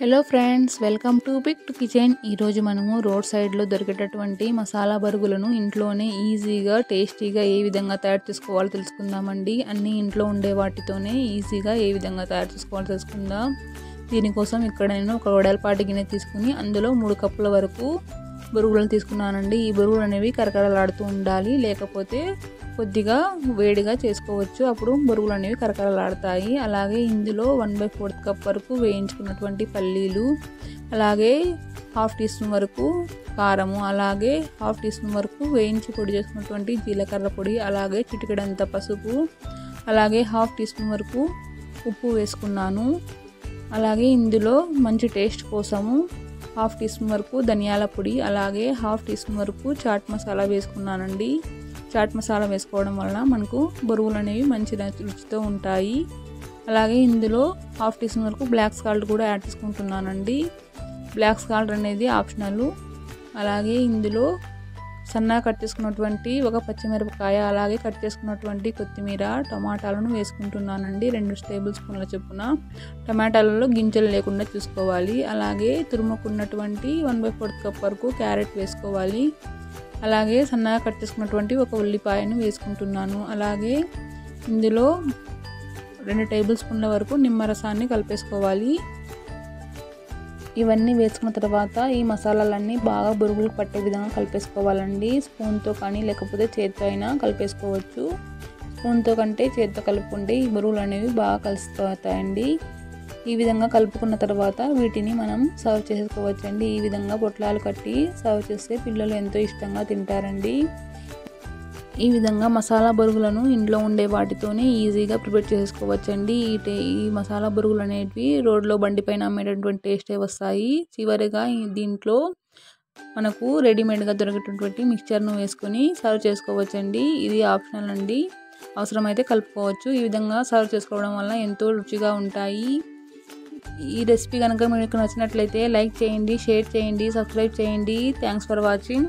Hello friends welcome to pick to kitchen ఈరోజు మనము road సైడ్లో దొరికేటటువంటి మసాలా బరుగులను ఇంట్లోనే ఈజీగా టేస్టీగా ఏ విధంగా తయారు చేసుకోవాలో తెలుసుకుందామండి. అన్నీ ఇంట్లో ఉండే వాటితోనే ఈజీగా ఏ విధంగా తయారు చేసుకోవాలో తెలుసుకుందాం. దీనికోసం ఇక్కడ నేను ఒక వడలపాటి గిన్నె తీసుకుని అందులో మూడు కప్పుల వరకు బరుగులను తీసుకున్నానండి. ఈ బొరుగులు అనేవి కరకరలాడుతూ ఉండాలి. లేకపోతే కొద్దిగా వేడిగా చేసుకోవచ్చు. అప్పుడు బొరుగులు అనేవి కరకరలాడతాయి. అలాగే ఇందులో వన్ బై ఫోర్త్ కప్ వరకు వేయించుకున్నటువంటి పల్లీలు అలాగే హాఫ్ టీ స్పూన్ వరకు కారము అలాగే హాఫ్ టీ స్పూన్ వరకు వేయించి పొడి చేసుకున్నటువంటి జీలకర్ర పొడి అలాగే చిటికెడంత పసుపు అలాగే హాఫ్ టీ స్పూన్ వరకు ఉప్పు వేసుకున్నాను. అలాగే ఇందులో మంచి టేస్ట్ కోసము హాఫ్ టీ స్పూన్ వరకు ధనియాల పొడి అలాగే హాఫ్ టీ స్పూన్ వరకు చాట్ మసాలా వేసుకున్నానండి. చాట్ మసాలా వేసుకోవడం వలన మనకు బరువులు అనేవి మంచి రుచితో ఉంటాయి. అలాగే ఇందులో హాఫ్ టీ స్పూన్ వరకు బ్లాక్ సాల్ట్ కూడా యాడ్ చేసుకుంటున్నానండి. బ్లాక్ సాల్ట్ అనేది ఆప్షనల్. అలాగే ఇందులో సన్నగా కట్ చేసుకున్నటువంటి ఒక పచ్చిమిరపకాయ అలాగే కట్ చేసుకున్నటువంటి కొత్తిమీర టమాటాలను వేసుకుంటున్నానండి. రెండు టేబుల్ స్పూన్ల చొప్పున. టమాటాలలో గింజలు లేకుండా చూసుకోవాలి. అలాగే తురుముకున్నటువంటి వన్ బై ఫోర్త్ కప్ వరకు క్యారెట్ వేసుకోవాలి. అలాగే సన్నగా కట్ చేసుకున్నటువంటి ఒక ఉల్లిపాయను వేసుకుంటున్నాను. అలాగే ఇందులో రెండు టేబుల్ స్పూన్ల వరకు నిమ్మరసాన్ని కలిపేసుకోవాలి. ఇవన్నీ వేసుకున్న తర్వాత ఈ మసాలాలన్నీ బాగా బురుగులు పట్టే విధంగా కలిపేసుకోవాలండి. స్పూన్తో కానీ లేకపోతే చేతితో అయినా కలిపేసుకోవచ్చు. స్పూన్తో కంటే చేతితో కలుపుకుంటే ఈ బురుగులు అనేవి బాగా కలిసిపోతాయండి. ఈ విధంగా కలుపుకున్న తర్వాత వీటిని మనం సర్వ్ చేసుకోవచ్చండి. ఈ విధంగా పొట్లాలు కట్టి సర్వ్ చేస్తే పిల్లలు ఎంతో ఇష్టంగా తింటారండి. ఈ విధంగా మసాలా బరుగులను ఇంట్లో ఉండే వాటితోనే ఈజీగా ప్రిపేర్ చేసుకోవచ్చండి. ఈ టే ఈ మసాలా బరుగులు అనేటివి రోడ్లో బండిపైన అమ్మేటటువంటి టేస్టే వస్తాయి. చివరిగా దీంట్లో మనకు రెడీమేడ్గా దొరికేటటువంటి మిక్చర్ను వేసుకొని సర్వ్ చేసుకోవచ్చండి. ఇది ఆప్షనల్ అండి. అవసరమైతే కలుపుకోవచ్చు. ఈ విధంగా సర్వ్ చేసుకోవడం వల్ల ఎంతో రుచిగా ఉంటాయి. ఈ రెసిపీ కనుక మీకు నచ్చినట్లయితే లైక్ చేయండి షేర్ చేయండి సబ్స్క్రైబ్ చేయండి. Thanks for watching